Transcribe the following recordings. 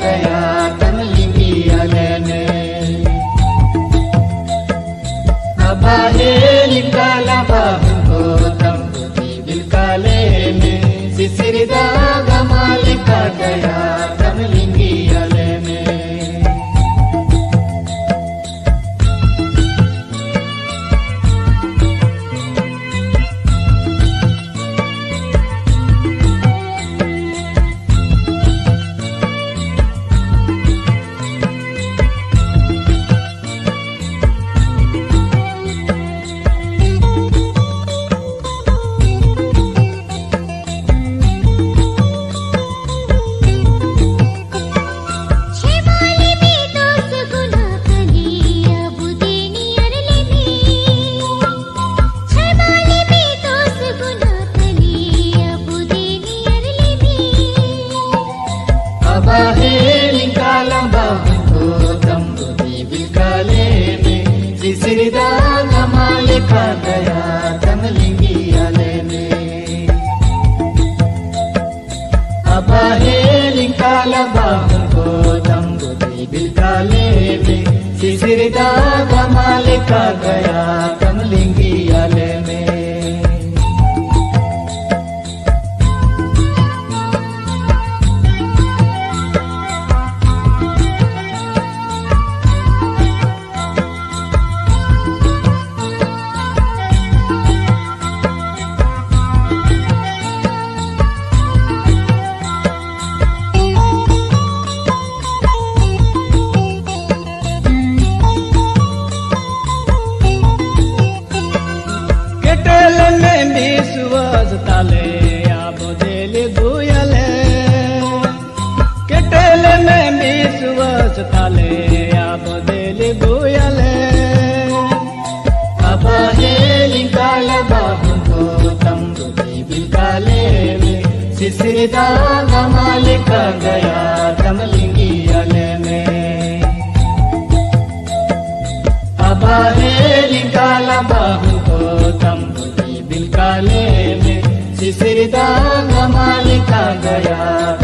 Gaya tamlingi alene Abaheli kala bahunko tambuti bilkale me Sisirida gamalika alene Abaheli kala bahunko tambuti bilkale me Sisirida gamalika gaya tamlingi ule mbisuwa zitale abodele guyale ketele mbisuwa zitale abodele guyale abaheli kala bahungo tambu bibikale me sisida gamalika gaya tamlingi ale me abaheli kala bahungo Sisirida gamalika gaya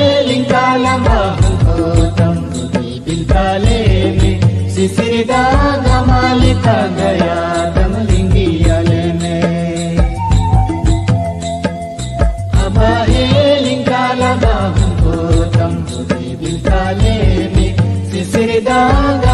da da